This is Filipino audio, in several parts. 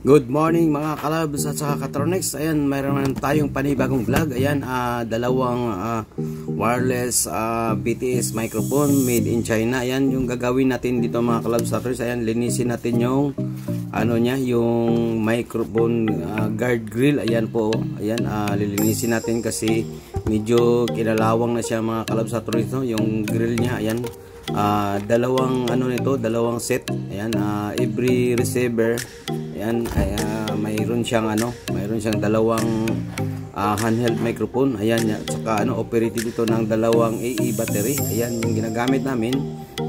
Good morning mga kalabs at saka katronics. Ayan, mayroon tayong panibagong vlog. Ayan, uh, dalawang uh, wireless uh, BTS microphone made in China. Ayan, yung gagawin natin dito mga kalabs at. Ayan, linisin natin yung ano niya, yung microphone uh, guard grill. Ayan po. Ayan, uh, lilinisin natin kasi medyo kinalawang na siya mga kalabs at katronics. No? Yung grill niya, ayan. Uh, dalawang ano nito, dalawang set. Ayan, uh, every receiver Ayan, ay, uh, mayroon siyang ano, mayroon siyang dalawang uh, handheld microphone. Ayan, saka ano, operated ito ng dalawang AE battery. Ayan, yung ginagamit namin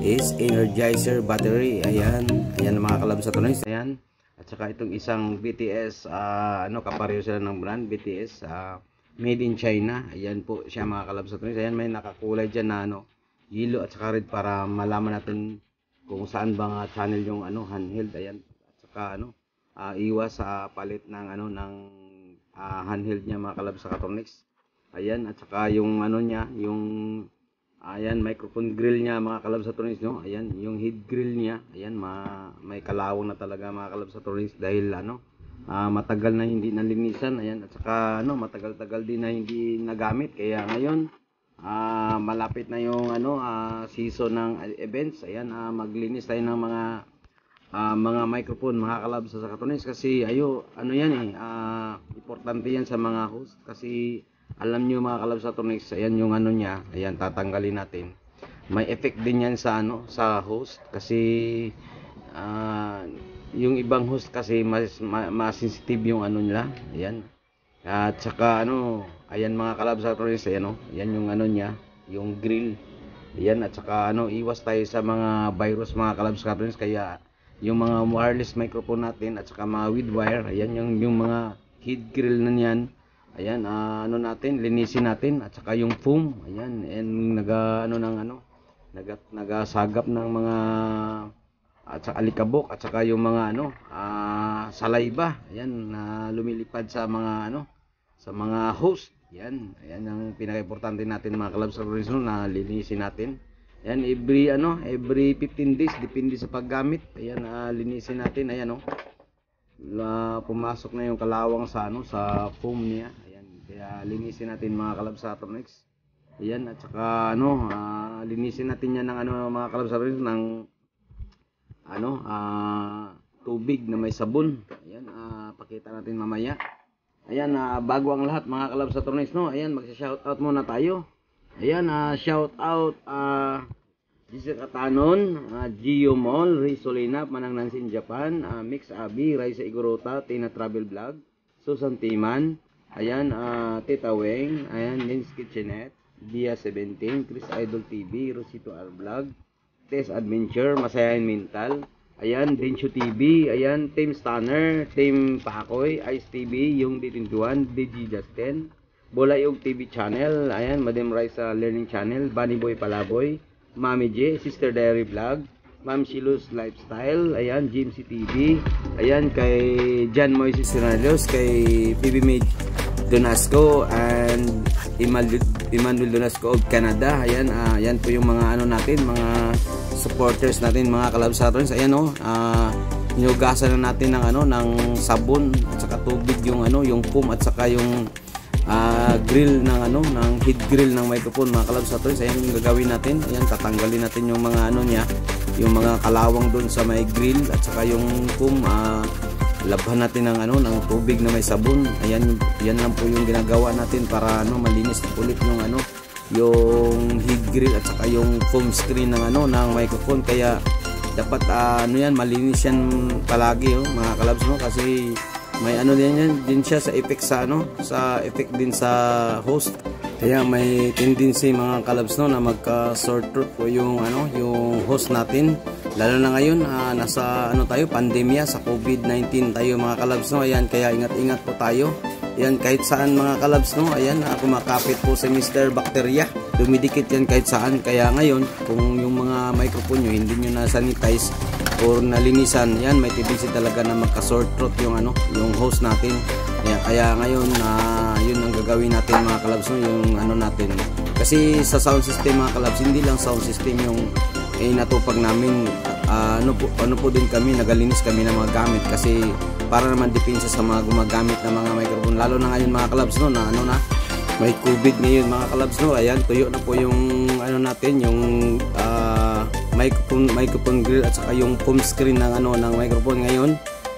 is Energizer battery. Ayan, ayan mga kalab sa tunoy. Ayan. At saka itong isang BTS, uh, ano, kapareho sila ng brand, BTS, uh, made in China. Ayan po siya mga kalab sa tunoy. Ayan, may nakakulay dyan na ano, yellow at saka red para malaman natin kung saan ba nga channel yung ano, handheld. Ayan, at saka ano, uh, iwas sa palit ng ano ng uh, handheld niya mga kalab sa Catronics. Ayan at saka yung ano niya, yung ayan microphone grill niya mga kalab sa no. Ayan yung head grill niya. Ayan ma, may kalawang na talaga mga kalab sa dahil ano uh, matagal na hindi nalinisan. Ayan. At saka ano matagal-tagal din na hindi nagamit. Kaya ngayon uh, malapit na yung ano uh, season ng events. Ayan uh, maglinis tayo ng mga uh, mga microphone mga kalab sa Sakatones kasi ayo ano yan eh uh, importante yan sa mga host. Kasi alam nyo mga kalab sa Tonex ayan yung ano niya. Ayan tatanggalin natin. May effect din yan sa ano sa host. Kasi uh, yung ibang host kasi mas mas sensitive yung ano nila ayan. At saka ano ayan mga kalab sa Tonex ayan oh. Yan yung ano niya yung grill. Ayan at saka ano iwas tayo sa mga virus mga kalab sa Tonex kaya yung mga wireless microphone natin at saka mga with wire ayan yung, yung mga head grill na niyan. Ayan uh, ano natin linisin natin at saka yung foam. Ayan and naga ano ng ano naga, nagasagap ng mga at saka alikabok at saka yung mga ano uh, salayba ayan na uh, lumilipad sa mga ano sa mga host yan ayan ang pinaka-importante natin mga kalabs na linisin natin Ayan, every ano, every 15 days depende sa paggamit. Ayan, uh, linisin natin. Ayan oh. Uh, pumasok na yung kalawang sa ano, sa foam niya. Ayan, kaya linisin natin mga kalabsatronics. Ayan, at saka ano, uh, linisin natin yan ng ano mga kalabsatronics ng ano, uh, tubig na may sabon. Ayan, uh, pakita natin mamaya. Ayan, uh, bago ang lahat mga kalabsatronics, no? Ayan, magsa-shoutout muna tayo. Ayan, uh, shout out uh, Jessica Katanon, uh, Gio Mall, Risolina, Manang Nansin Japan, uh, Mix Abi, Raisa Igorota, Tina Travel Vlog, Susan Timan, ayan, uh, Tita Weng, ayan, Lens Kitchenette, Dia 17, Chris Idol TV, Rosito R Vlog, Tess Adventure, Masayahin Mental, ayan, Densyo TV, ayan, Team Stunner, Team Pakoy, Ice TV, yung Ditintuan, DG Justin, Bolayog TV channel, ayan, Madam Raisa Learning Channel, Bunny Boy Palaboy, Mami J, Sister Diary Vlog, Ma'am Shilo's Lifestyle, ayan, Jimsy TV, ayan, kay John Moises Ronaldos, kay PB Made Donasco, and Emmanuel Donasco of Canada, ayan, uh, ayan po yung mga ano natin, mga supporters natin, mga kalabsators, ayan oh, uh, hinugasan na natin ng ano, ng sabon, at saka tubig yung ano, yung foam, at saka yung uh, grill ng ano ng head grill ng microphone mga kalab sa toys ayan yung gagawin natin. Ayan tatanggalin natin yung mga ano niya yung mga kalawang doon sa may grill at saka yung foam uh, labhan natin ng ano ng tubig na may sabon. Ayan yan lang po yung ginagawa natin para ano malinis ulit yung ano yung head grill at saka yung foam screen ng ano ng microphone. Kaya dapat uh, ano yan malinis yan palagi oh, mga kalabs no? Kasi may ano din yan din siya sa effect sa ano sa effect din sa host. Kaya may tendency mga kalabs no na magka sore throat po yung ano yung host natin lalo na ngayon uh, nasa ano tayo pandemya sa COVID-19 tayo mga kalabs no? Ayan kaya ingat-ingat po tayo. Yan kahit saan mga kalabs no? Ayan uh, kumakapit po sa Mr. Bacteria. Dumidikit yan kahit saan. Kaya ngayon kung yung mga microphone nyo hindi nyo na sanitize or nalinisan yan may tendency talaga na magka sore throat yung ano yung host natin. Kaya, kaya ngayon uh, yun ang gagawin natin mga kalabs no, yung ano natin. Kasi sa sound system mga kalabs hindi lang sound system yung eh, natupag namin ah, ano po ano po din kami nagalinis kami ng mga gamit kasi para naman depensa sa mga gumagamit ng mga microphone lalo na ngayon mga clubs no na ano na may covid ngayon mga clubs no ayan tuyo na po yung ano natin yung ah, microphone microphone grill at saka yung foam screen ng ano ng microphone ngayon.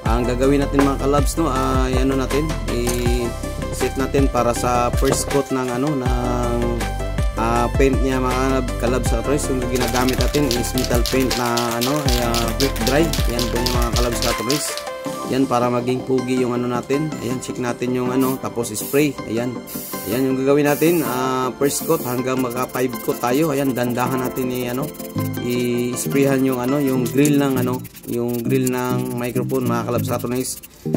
Ang gagawin natin mga kalabs no ay ano natin i-set natin para sa first coat ng ano ng uh, paint niya mga kalabs sa kalabs yung ginagamit natin is metal paint na ano ay uh, quick dry. Yan po yung mga kalabs sa kalabs yan para maging pugi yung ano natin. Ayan check natin yung ano tapos spray. Ayan. Ayan yung gagawin natin. Uh, first coat hanggang maka 5 coat tayo. Ayan dandahan natin ni ano i-sprayhan yung ano yung grill ng ano yung grill ng microphone mga kalabs katronis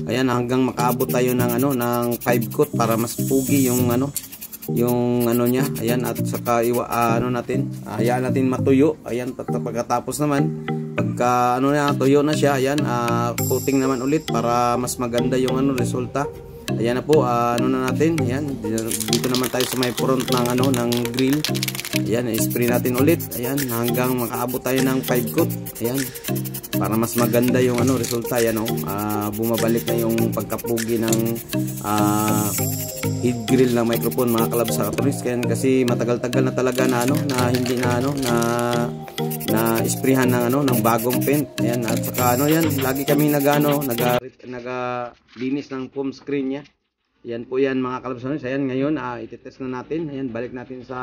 ayan hanggang makaabot tayo ng ano ng 5 coat para mas pugi yung ano yung ano niya ayan at saka iwa uh, ano natin hayaan natin matuyo. Ayan pagkatapos naman pagka ano na tuyo na siya ayan uh, coating naman ulit para mas maganda yung ano resulta ayan na po uh, ano na natin ayan dito naman tayo sa may front ng ano ng grill ayan spray natin ulit ayan hanggang makaabot tayo ng 5 coat ayan para mas maganda yung ano resulta ayan oh uh, bumabalik na yung pagkapugi ng uh, head grill ng microphone mga kalab sa kaya kasi matagal-tagal na talaga na ano na hindi na ano na na isprihan ng ano ng bagong paint. Ayan at saka ano yan, lagi kami nagano naga naga linis ng foam screen niya. Yan po yan mga kalabsanos. Ayan ngayon uh, itetest na natin. Ayan balik natin sa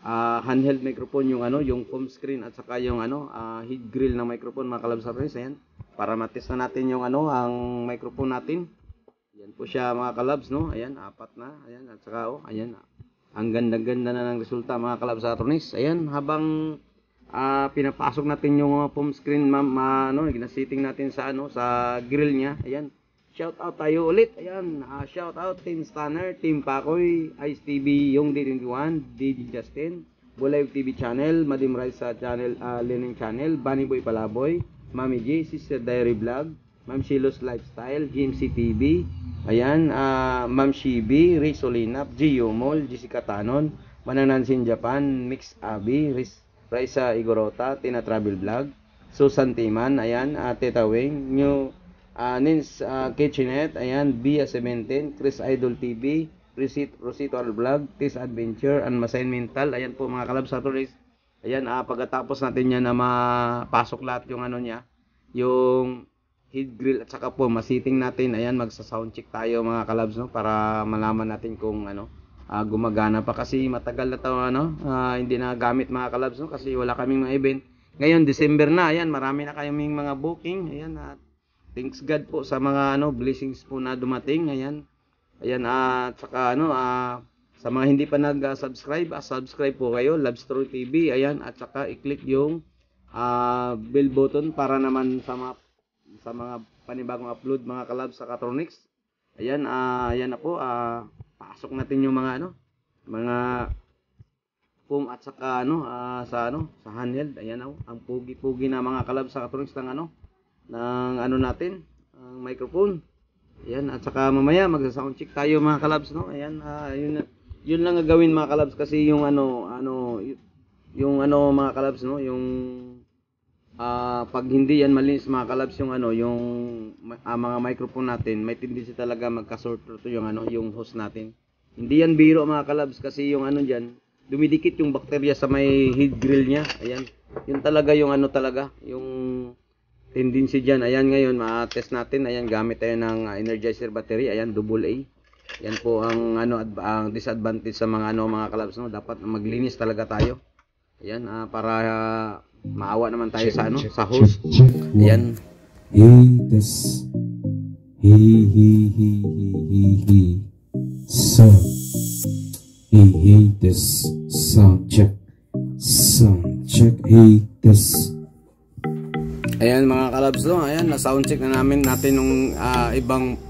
uh, handheld microphone yung ano yung foam screen at saka yung ano uh, head grill ng microphone mga kalabsanos. Ayan para matest na natin yung ano ang microphone natin. Yan po siya mga kalabs no. Ayan apat na. Ayan at saka oh ayan ang ganda-ganda na ng resulta mga kalabsatronis. Ayan habang uh, pinapasok natin yung uh, foam screen ma'am ano ginasiting natin sa ano sa grill niya. Ayan. Shout out tayo ulit. Ayan. Uh, shout out team Stunner team Pakoy Ice TV yung D21 DJ Justin Bulive TV channel Madim Rice sa channel uh, Lening channel Bunny Boy Palaboy Mami J Sister Diary Vlog Ma'am Shilo's Lifestyle GMC TV ayan. Uh, Ma'am Shibi Rizolinap Gio Mall Jessica Tanon Mananansin Japan Mix Abi Riz Raisa Igorota, Tina Travel Vlog, Susan Timan, ayan, uh, Teta Wing, New uh, Nins uh, Kitchenette, ayan, Bia Sementin, Chris Idol TV, Rosito, Rosito Vlog, Tis Adventure, and Masain Mental, ayan po mga kalab sa tourist. Ayan, uh, pagkatapos natin yan na mapasok lahat yung ano niya, yung head grill at saka po masiting natin, ayan, magsa-sound check tayo mga kalabs, no, para malaman natin kung ano, uh, gumagana pa kasi matagal na to ano? Uh, hindi na gamit mga kalabs no? Kasi wala kaming mga event. Ngayon December na ayan marami na kayong mga booking ayan at thanks God po sa mga ano blessings po na dumating ayan. Ayan at saka ano uh, sa mga hindi pa nag-subscribe uh, subscribe po kayo Love Story TV ayan at saka i-click yung uh, bell button para naman sa mga sa mga panibagong upload mga kalabs sa Catronics. Ayan uh, ayan na po uh, pasok natin yung mga ano, mga foam at saka ano, uh, sa ano, sa handheld. Ayan oh, ang pugi-pugi na mga kalab sa katronics ng ano, ng ano natin, ang microphone. Ayan, at saka mamaya magsa-sound check tayo mga kalabs, no? Ayan, uh, yun, yun lang gagawin mga kalabs kasi yung ano, ano, yung ano mga kalabs, no? Yung uh, pag hindi yan malinis mga kalabs yung ano yung uh, mga microphone natin may tendency talaga magka-short to yung ano yung host natin. Hindi yan biro mga kalabs kasi yung ano diyan dumidikit yung bakterya sa may head grill niya. Ayan. Yun talaga yung ano talaga yung tendency diyan ayan ngayon ma-test natin. Ayan gamit tayo ng uh, energizer battery. Ayan double A. Yan po ang ano ang disadvantage sa mga ano mga kalabs no? Dapat maglinis talaga tayo. Ayan uh, para uh, maawa naman tayo sa ano, sa host. Ayan. He this he he he he he he so he he this sound check sound check he this Ayan mga kalabs no, ayan na sound check na namin natin nung uh, ibang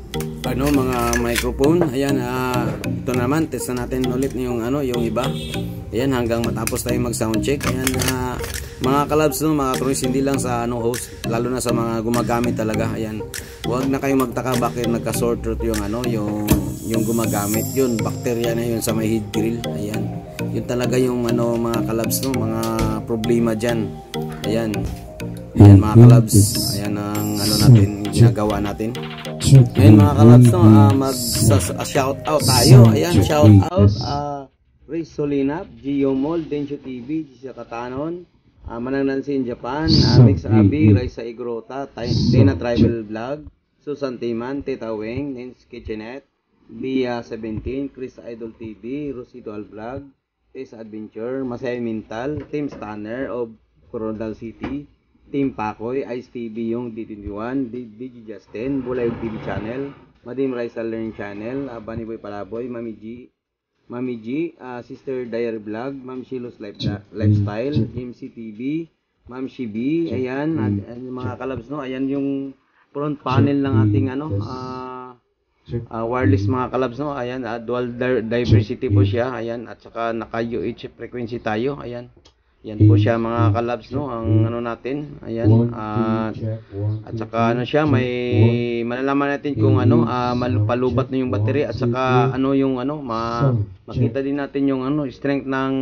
ano mga microphone. Ayan uh, ito naman test na natin ulit yung ano yung iba. Ayan hanggang matapos tayong mag sound check. Ayan uh, mga kalabs no, mga truys, hindi lang sa ano host, lalo na sa mga gumagamit talaga. Ayan. Huwag na kayong magtaka bakit nagka-short root yung ano, yung yung gumagamit. Yun, bakterya na yun sa may heat grill. Ayan. Yun talaga yung ano mga kalabs no, mga problema diyan. Ayan. Ayan mga kalabs, ayan ang ano natin, ginagawa natin. Ngayon mga kalabs, no, ah, mag shout out tayo. Ayan, shout out. Uh, Ray Solinap, Gio Mall, Densyo TV, Gisa Katanon, uh, Manang in Japan, uh, Mix Abi, Raisa Igrota, Tina Tribal Vlog, Susan Timan, Tita Weng, Nins Kitchenette, Bia 17, Chris Idol TV, Rosito Al Vlog, Tess Adventure, Masaya Mintal, Team Stunner of Coronadal City, Team Pakoy, Ice TV yung D21, DG Justin, Bulay TV Channel, Madim Raisa Learn Channel, uh, Bunny Boy Palaboy, Mami G, Mami G, uh, Sister Diary Vlog, Ma'am Shilo's Life, Lifestyle, MC TV, Ma'am Shibi, ayan, at, at mga kalabs, no, ayan yung front panel ng ating, ano, uh, uh, wireless mga kalabs, no, ayan, uh, dual diversity po siya, ayan, at saka naka UH frequency tayo, ayan, yan po siya mga kalabs, no, ang ano natin, ayan, at, at saka ano siya, may malalaman natin kung ano, uh, palubat na yung battery, at saka ano yung ano, ma, makita din natin yung ano, strength ng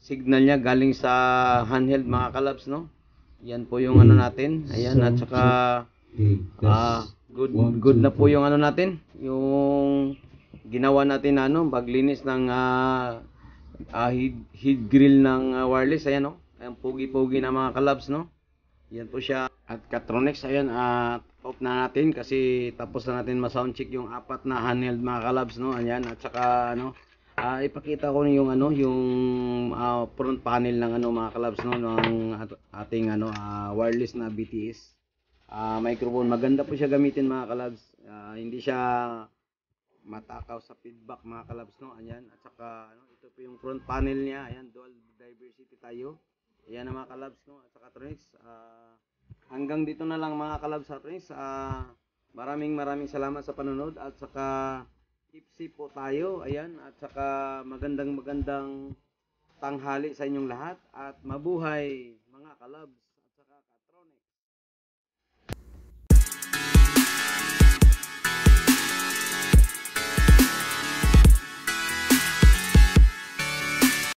signal niya galing sa handheld mga kalabs, no. Yan po yung ano natin, ayan, at saka, ah, good, good na po yung ano natin, yung ginawa natin na ano, paglinis ng uh, uh, heat, heat grill ng uh, wireless ayan no ayan pogi-pogi na mga kalabs no? Yan po siya. At Catronics ayan at uh, off na natin kasi tapos na natin ma-sound check yung apat na handheld mga kalabs no? Ayan at saka ano uh, ipakita ko yung ano yung uh, front panel ng ano mga kalabs no? Ng ating ano uh, wireless na BTS uh, microphone. Maganda po siya gamitin mga kalabs. Uh, hindi siya matakaw sa feedback mga kalabs no? Ayan at saka ano, ito po yung front panel niya. Ayan dual diversity tayo. Ayan na mga kalabs no? At saka tronics uh, hanggang dito na lang mga kalabs sa tronics uh, maraming maraming salamat sa panonood at saka keep safe po tayo. Ayan at saka magandang magandang tanghali sa inyong lahat at mabuhay mga kalabs